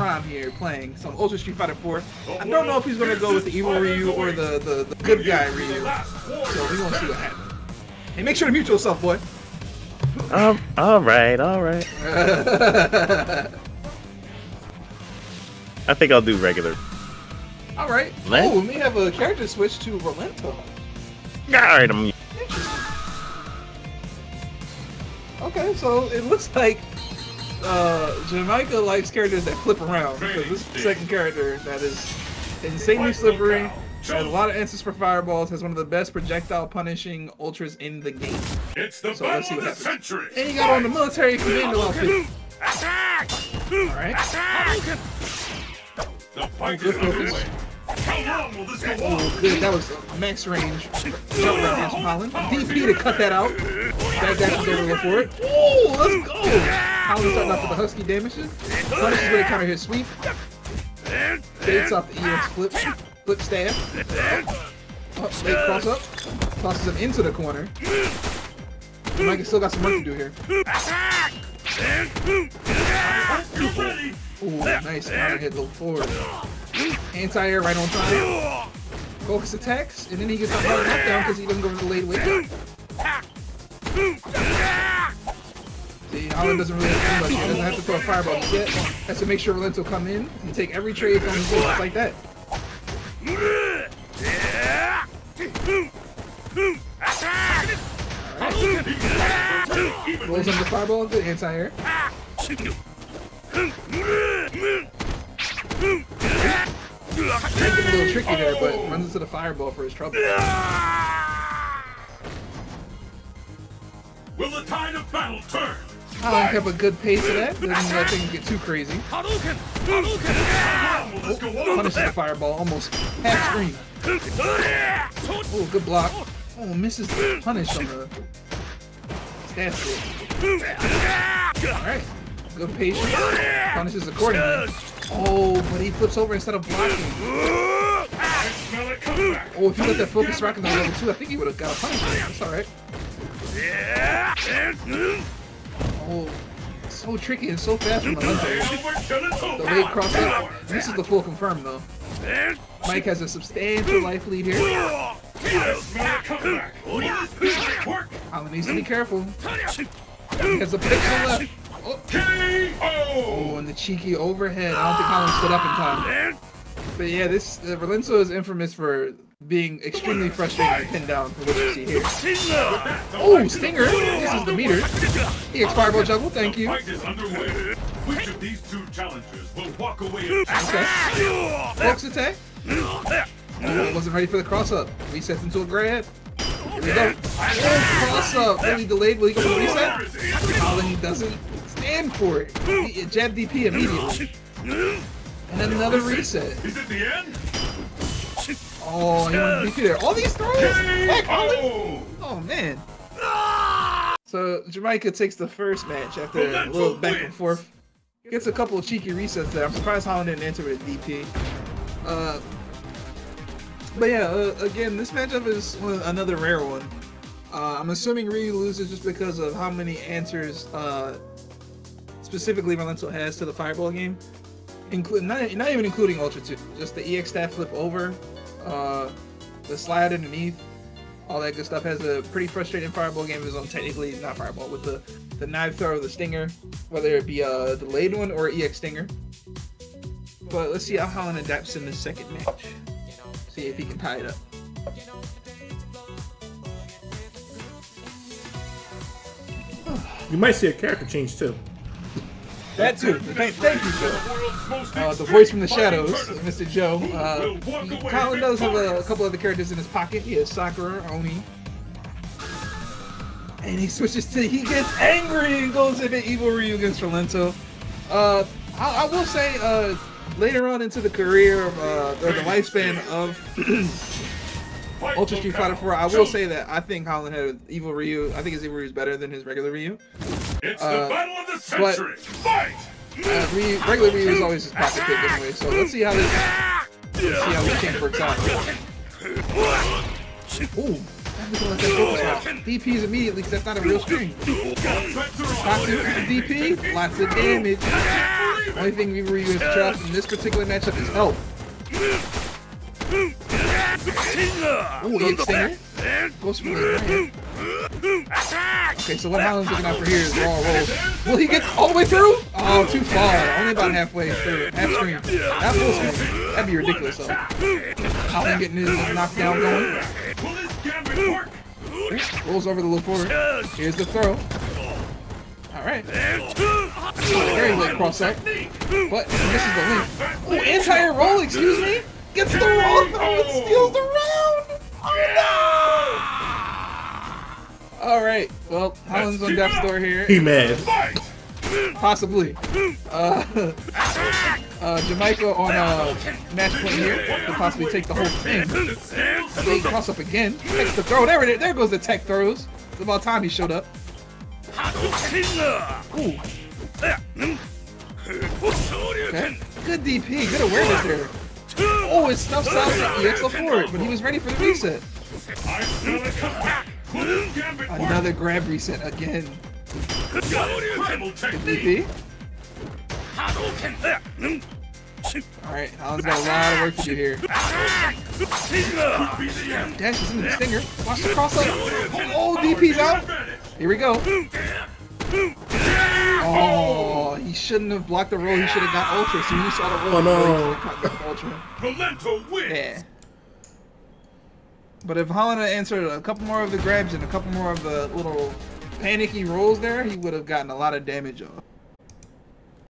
prime here playing some Ultra Street Fighter 4. I don't know if he's gonna go with the evil Ryu or the, the, the good guy Ryu. So we gonna see what happens. Hey, make sure to mute yourself, boy. Um, all right, all right. I think I'll do regular. All right. Let- Oh, we may have a character switch to Rolento. All right, I'm. Okay, so it looks like uh, jaMIKEca likes characters that flip around because this second character that is insanely slippery, has a lot of answers for fireballs, has one of the best projectile punishing ultras in the game. It's the So let's see what happens. century. And he got on the military commando outfit. Alright. The fight Good focus. How long will this go on? good. That was max range. Jump right. DP to cut that out. Back dash is over for it. Oh, let's go! Holland starting off with the Husky damages. Punishes with a counter hit sweep. Baits off the EX flip. Flip stab. Oh, late cross up. Tosses him into the corner. Mike still got some work to do here. Ooh, nice counter hit low forward. Anti-air right on time. Focus attacks, and then he gets a hard knockdown because he doesn't go for the late wake up. See, doesn't really have to do much. He doesn't have to throw a fireball just yet. Has to make sure Rolento come in and take every trade from his just like that. Rolls under fireball, good anti-air. Him a little tricky there, but runs into the fireball for his trouble. Will the tide of battle turn? Holland kept a good pace of that, didn't let things get too crazy. How long will this? Punishes the fireball, almost half screen. Oh, good block. Oh, misses the punish on the hit. Alright. Good patience. Punishes accordingly. Oh, but he flips over instead of blocking. I smell a comeback. Oh, if you let that focus rock in the level 2, I think he would have got a punish. That's alright. Oh, so tricky and so fast from the hunter. The late cross up. This is the full confirm though. Mike has a substantial life lead here. I smell a comeback. Will this work? Holland needs to be careful. He has a pixel left. Oh, and the cheeky overhead. I don't think Holland stood up in time. But yeah, this uh, Rolento is infamous for being extremely frustrating and pinned down for what you see here. Oh, Stinger! This is the meter. EX Fireball Juggle, thank you. fight is underway. Which of these two challengers will walk away? Okay. Focus attack. Oh, wasn't ready for the cross up. Resets into a grab. Here we go. Oh, cross up. Really delayed. Will he go for the reset? Oh, Holland doesn't stand for it. He jab DP immediately. And then another reset. Is it the end? Oh, he wanted DP there. All these throws? Heck. K.O. Oh, man. So jaMIKEca takes the first match after a little back and forth. Gets a couple of cheeky resets there. I'm surprised Holland didn't enter with a DP. Uh, but yeah, uh, again, this matchup is another rare one. Uh, I'm assuming Ryu loses just because of how many answers uh, specifically Rolento has to the Fireball game. Include not, not even including Ultra 2, just the EX staff flip over, uh, the slide underneath, all that good stuff. Has a pretty frustrating Fireball game of his own. Technically, not Fireball with the the knife throw, the Stinger, whether it be a delayed one or EX Stinger. But let's see how Holland adapts in this second match. See if he can tie it up. You might see a character change too. That too. Thank, thank you, Joe. The Uh, the voice from the shadows. Mr. Joe. Uh, Colin does have a, victorious. couple other characters in his pocket. He has Sakura, Oni. And he switches to, he gets angry and goes into Evil Ryu against Rolento. Uh, I, I will say, uh, later on into the career of, uh, or the lifespan of Ultra Street Fighter locale. 4, I will say that I think Holland had Evil Ryu. I think his Evil Ryu is better than his regular Ryu. It's uh, the battle of the but- century. Fight! Uh, Ryu, regular Ryu is always his pocket pick anyway, so let's see how this, let's see how this change works out. Ooh, I'm gonna let that focus. DPs immediately because that's not a real string. The DP, lots of damage. Only thing we were using trust in this particular matchup is health. Ooh, he extended. Goes for the Okay, so what Highland's looking out for here is raw rolls. Will he get all the way through? Oh, too far. Only about halfway through. Half screen. Full screen. That'd be ridiculous, though. Highland getting his knockdown going. This? Rolls over the low forward. Here's the throw. Alright. Very late cross up. But misses the link. Oh, anti roll, excuse me? Gets the roll throw and steals the round! Oh no! Alright, well, Holland's on death's door here. He mad. Possibly. Uh, uh, jaMIKEca on uh, match point here could possibly take the whole thing. They cross up again. Takes the throw. There it is. There goes the tech throws. It's about time he showed up. Ooh. Okay. Good DP. Good awareness there. Oh, it snuffs out the EXO forward, but he was ready for the reset. I smell a comeback! Will this gambit work? Another grab reset again. DP. Alright, Alan's got a lot of work to do here. Dash be the end. Dashes into the stinger. Watch the cross up. Oh, DP's out. Here we go. Oh, he shouldn't have blocked the roll. He should have got ultra. So when you saw the roll, Oh, no. he should have got ultra. Rolento wins! Yeah. But if Holland had answered a couple more of the grabs and a couple more of the little panicky rolls there, he would have gotten a lot of damage off.